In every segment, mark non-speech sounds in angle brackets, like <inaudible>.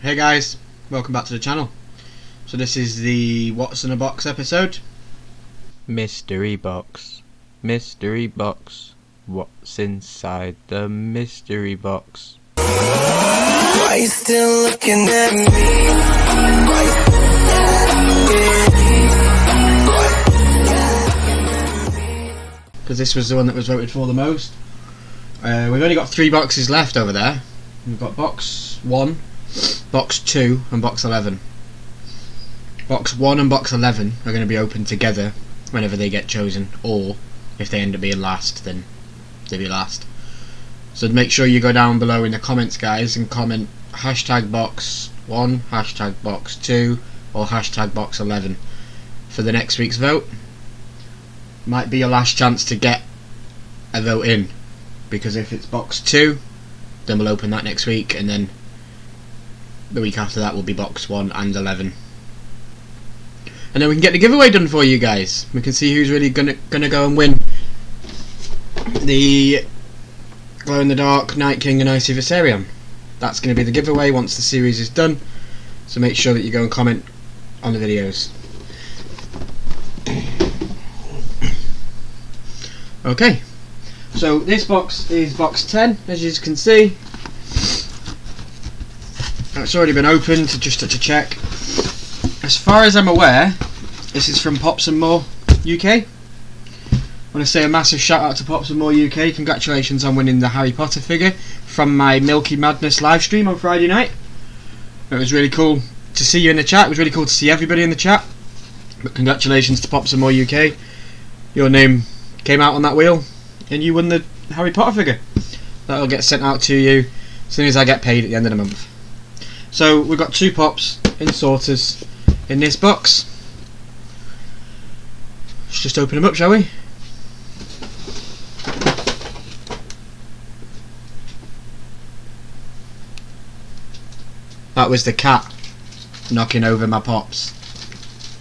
Hey guys, welcome back to the channel. So this is the What's in a Box episode. Mystery box. Mystery box. What's inside the mystery box? Why you still looking at me? Because this was the one that was voted for the most. Uh, we've only got three boxes left over there. We've got box 1, box 2 and box 11. Box 1 and box 11 are going to be opened together whenever they get chosen or if they end up being last then they'll be last. So make sure you go down below in the comments guys and comment hashtag box 1, hashtag box 2 or hashtag box 11 for the next week's vote. Might be your last chance to get a vote in because if it's box 2 then we'll open that next week and then the week after that will be box 1 and 11 and then we can get the giveaway done for you guys. We can see who's really gonna gonna go and win. The glow in the dark Night King and Icy Viserion. That's going to be the giveaway once the series is done. So make sure that you go and comment on the videos. Okay. So this box is box 10 as you can see it's already been opened to just to check. As far as I'm aware this is from Pops and More UK I want to say a massive shout out to Pops and More UK congratulations on winning the Harry Potter figure from my Milky Madness live stream on Friday night. It was really cool to see you in the chat. It was really cool to see everybody in the chat. But congratulations to Pops and More UK your name came out on that wheel and you won the Harry Potter figure. That'll get sent out to you as soon as I get paid at the end of the month. So we've got two pops in sorters in this box. Let's just open them up, shall we? That was the cat knocking over my pops.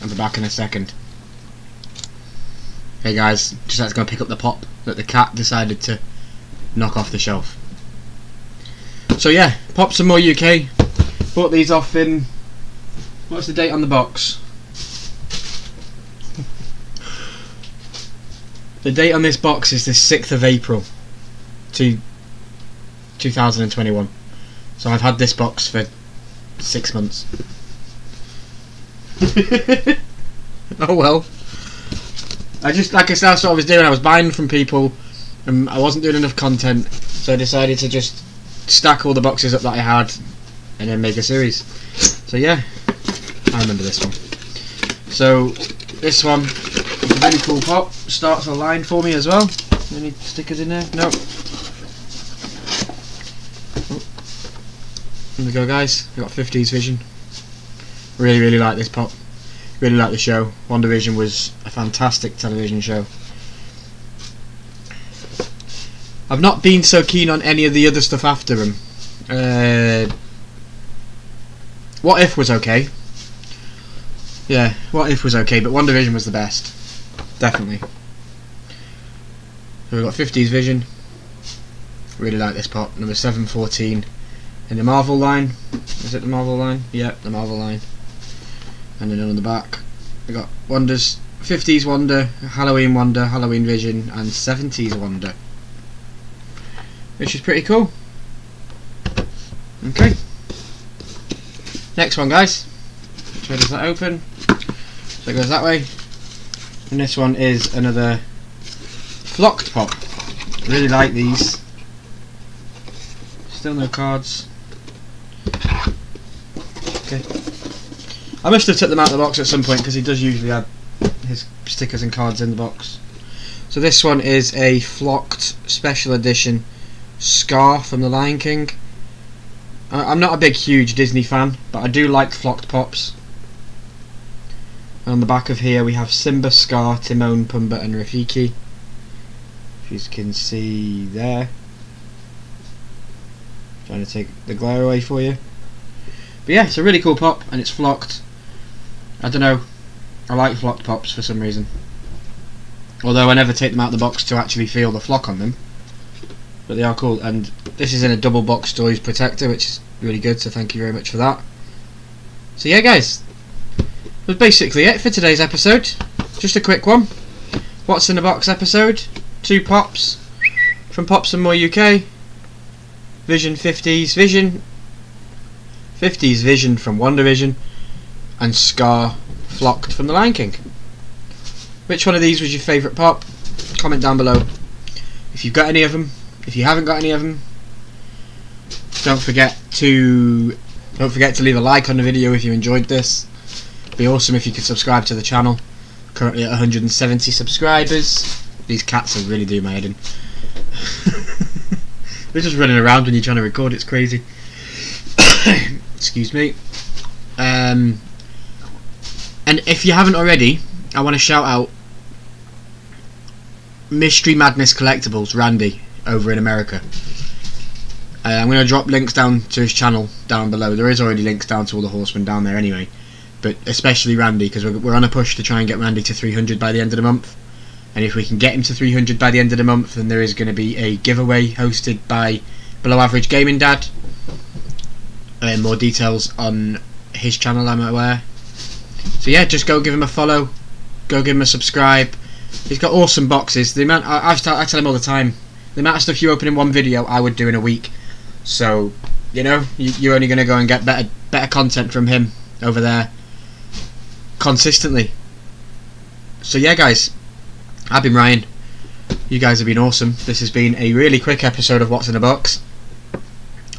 I'll be back in a second. Hey guys, just had to go pick up the pop that the cat decided to knock off the shelf. So yeah, Pops and More UK. Bought these off in. What's the date on the box? the date on this box is the 6th of April, to 2021. So I've had this box for six months. <laughs> oh well. I just, like I said, that's what I was doing. I was buying from people, and I wasn't doing enough content, so I decided to just stack all the boxes up that I had, and then make a series. So yeah, I remember this one. So this one is a really cool pop. Starts a line for me as well. Any stickers in there? No. Oh. There we go, guys. We got 50s vision. Really, really like this pop really like the show. WandaVision was a fantastic television show. I've not been so keen on any of the other stuff after them. Uh, what If was okay. Yeah, What If was okay, but WandaVision was the best. Definitely. So we've got 50s Vision. Really like this pop. Number 714 in the Marvel line. Is it the Marvel line? Yeah, the Marvel line and then on the back we got Wanda's 50s Wanda, Halloween Wanda, Halloween Vision and 70s Wanda which is pretty cool okay next one guys. Which way does that open? So it goes that way. And this one is another flocked pop. Really like these. Still no cards. Okay. I must have took them out of the box at some point because he does usually add his stickers and cards in the box. So this one is a flocked special edition Scar from The Lion King. I'm not a big huge Disney fan, but I do like flocked pops. And on the back of here we have Simba, Scar, Timon, Pumbaa and Rafiki. If you can see there. Trying to take the glare away for you. But yeah, it's a really cool pop and it's flocked. I don't know. I like flocked pops for some reason. Although I never take them out of the box to actually feel the flock on them. But they are cool. And this is in a double box storage protector, which is really good. So thank you very much for that. So yeah, guys, that's basically it for today's episode. Just a quick one. What's in the box episode? Two pops from Pops and More UK. Vision 50s Vision 50s Vision from WandaVision and Scar Flocked from The Lion King. Which one of these was your favourite pop? Comment down below. If you've got any of them, if you haven't got any of them, don't forget to don't forget to leave a like on the video if you enjoyed this. It'd be awesome if you could subscribe to the channel. Currently at 170 subscribers. These cats are really doing my head in. They're just running around when you're trying to record. It's crazy. <coughs> Excuse me. Um, and if you haven't already, I want to shout out Mystery Madness Collectibles, Randy, over in America. Uh, I'm going to drop links down to his channel down below. There is already links down to all the horsemen down there anyway. But especially Randy, because we're, we're on a push to try and get Randy to 300 by the end of the month. And if we can get him to 300 by the end of the month, then there is going to be a giveaway hosted by Below Average Gaming Dad. Uh, more details on his channel, I'm aware. So yeah, just go give him a follow, go give him a subscribe. He's got awesome boxes. The amount I, I've, I tell him all the time, the amount of stuff you open in one video, I would do in a week. So you know, you, you're only going to go and get better better content from him over there consistently. So yeah, guys, I've been Ryan. You guys have been awesome. This has been a really quick episode of What's in the Box.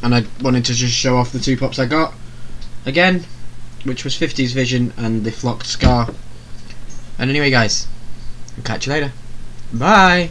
And I wanted to just show off the two pops I got. Again, which was 50s Vision and the Flocked Scar. And anyway, guys, I'll catch you later. Bye!